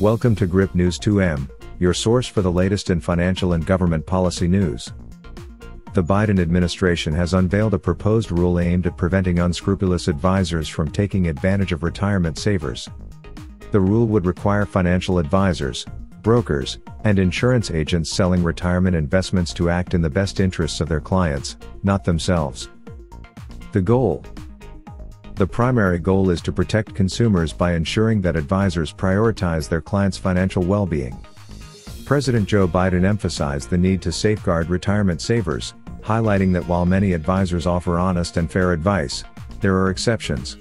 Welcome to Grip News 2M, your source for the latest in financial and government policy news. The Biden administration has unveiled a proposed rule aimed at preventing unscrupulous advisors from taking advantage of retirement savers. The rule would require financial advisors, brokers, and insurance agents selling retirement investments to act in the best interests of their clients, not themselves. The goal The primary goal is to protect consumers by ensuring that advisors prioritize their clients' financial well being. President Joe Biden emphasized the need to safeguard retirement savers, highlighting that while many advisors offer honest and fair advice, there are exceptions.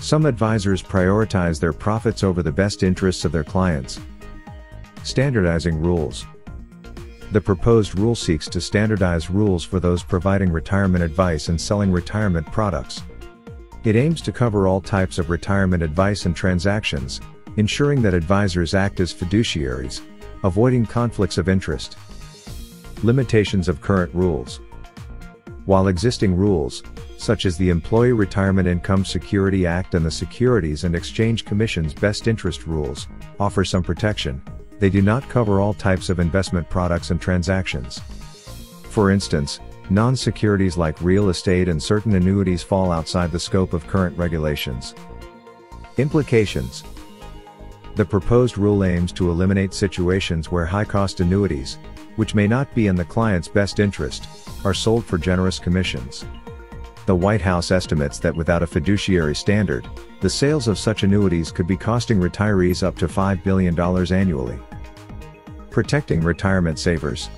Some advisors prioritize their profits over the best interests of their clients, Standardizing rules. The proposed rule seeks to standardize rules for those providing retirement advice and selling retirement products. It aims to cover all types of retirement advice and transactions, ensuring that advisors act as fiduciaries, avoiding conflicts of interest. Limitations of current rules. While existing rules, such as the Employee Retirement Income Security Act and the Securities and Exchange Commission's Best Interest Rules, offer some protection, they do not cover all types of investment products and transactions. For instance, non-securities like real estate and certain annuities fall outside the scope of current regulations. Implications The proposed rule aims to eliminate situations where high-cost annuities, which may not be in the client's best interest, are sold for generous commissions. The White House estimates that without a fiduciary standard, the sales of such annuities could be costing retirees up to $5 billion annually. Protecting retirement savers.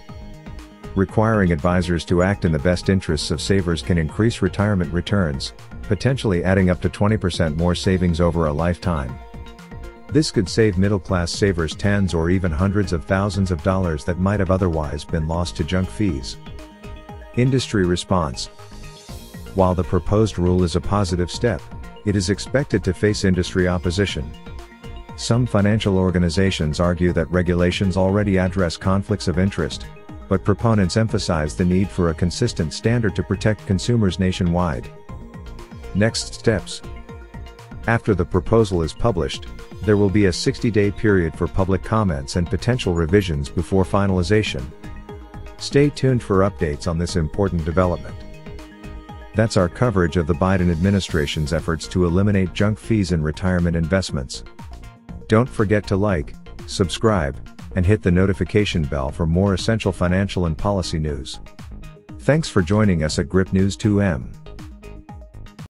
Requiring advisors to act in the best interests of savers can increase retirement returns, potentially adding up to 20% more savings over a lifetime. This could save middle class savers tens or even hundreds of thousands of dollars that might have otherwise been lost to junk fees. Industry response While the proposed rule is a positive step, it is expected to face industry opposition. Some financial organizations argue that regulations already address conflicts of interest, but proponents emphasize the need for a consistent standard to protect consumers nationwide. Next steps After the proposal is published, there will be a 60 day period for public comments and potential revisions before finalization. Stay tuned for updates on this important development. That's our coverage of the Biden administration's efforts to eliminate junk fees in retirement investments. Don't forget to like, subscribe, and hit the notification bell for more essential financial and policy news. Thanks for joining us at Grip News 2M.